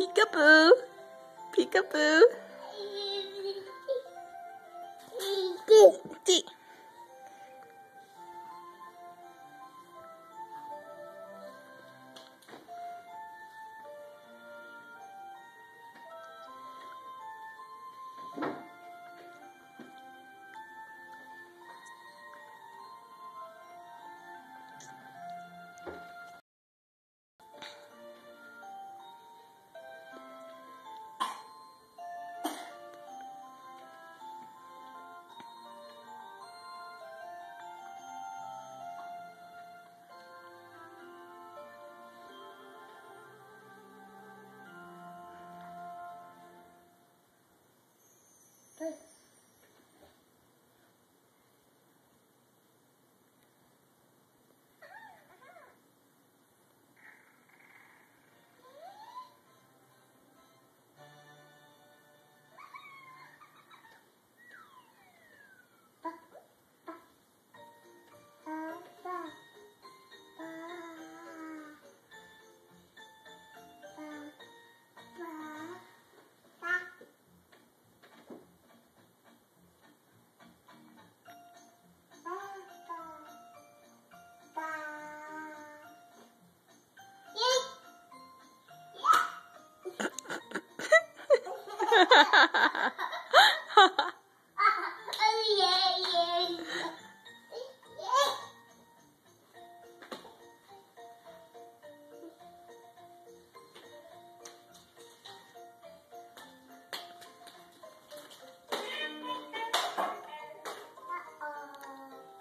Peekaboo. Peekaboo. D.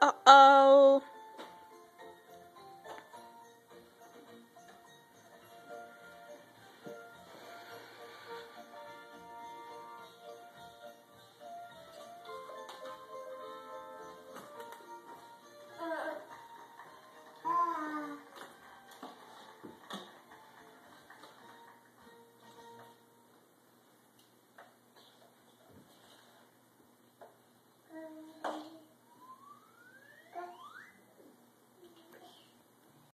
Uh-oh.